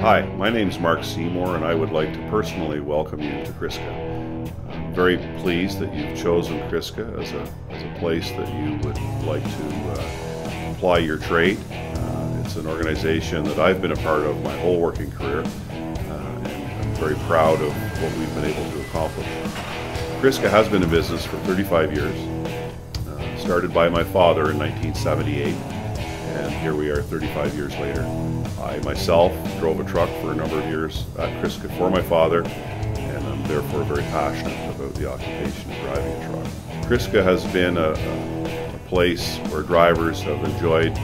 Hi, my name is Mark Seymour, and I would like to personally welcome you to Kriska. Very pleased that you've chosen Kriska as a, as a place that you would like to uh, apply your trade. Uh, it's an organization that I've been a part of my whole working career, uh, and I'm very proud of what we've been able to accomplish. Kriska has been in business for 35 years, started by my father in 1978 and here we are 35 years later. I myself drove a truck for a number of years at Kriska for my father, therefore very passionate about the occupation of driving a truck. Kriska has been a, a, a place where drivers have enjoyed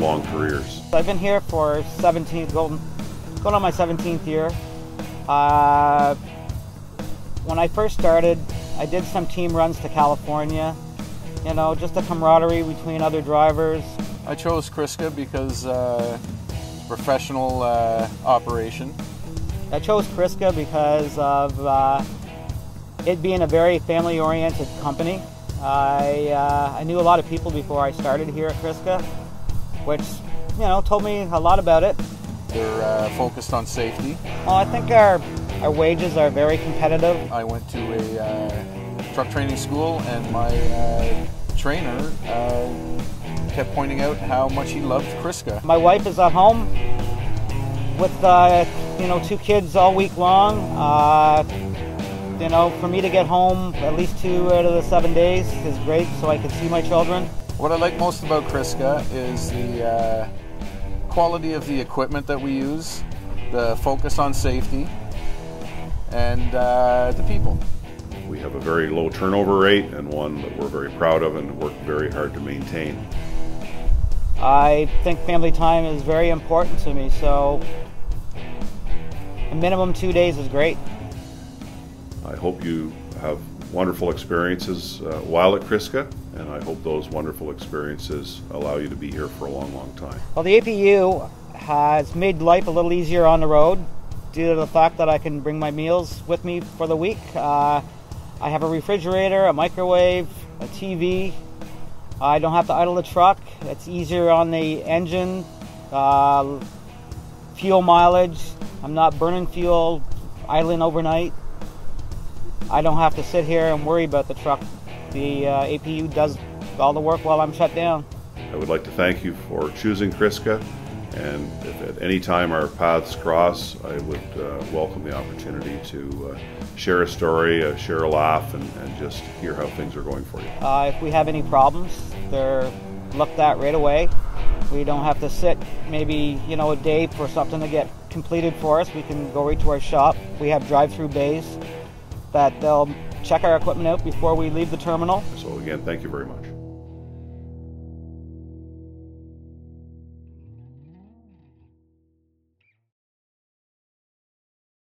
long careers. I've been here for 17, going, going on my 17th year. Uh, when I first started, I did some team runs to California. You know, just the camaraderie between other drivers. I chose Kriska because uh, it's a professional uh, operation. I chose Kriska because of uh, it being a very family-oriented company. I, uh, I knew a lot of people before I started here at Kriska, which you know told me a lot about it. They're uh, focused on safety. Well, I think our our wages are very competitive. I went to a uh, truck training school, and my trainer kept pointing out how much he loved Kriska. My wife is at home with uh, you know two kids all week long. Uh, you know, for me to get home at least two out of the seven days is great, so I can see my children. What I like most about Kriska is the uh, quality of the equipment that we use, the focus on safety, and uh, the people. We have a very low turnover rate and one that we're very proud of and work very hard to maintain. I think family time is very important to me, so a minimum two days is great. I hope you have wonderful experiences uh, while at Kriska, and I hope those wonderful experiences allow you to be here for a long, long time. Well, the APU has made life a little easier on the road due to the fact that I can bring my meals with me for the week. Uh, I have a refrigerator, a microwave, a TV, I don't have to idle the truck. It's easier on the engine. Uh, fuel mileage. I'm not burning fuel, idling overnight. I don't have to sit here and worry about the truck. The uh, APU does all the work while I'm shut down. I would like to thank you for choosing Kriska. And if at any time our paths cross, I would uh, welcome the opportunity to uh, share a story, uh, share a laugh, and, and, just hear how things are going for you. Uh, if we have any problems, they're looked at right away. We don't have to sit maybe you know a day for something to get completed for us. We can go right to our shop. We have drive-through bays that they'll check our equipment out before we leave the terminal. So again, thank you very much.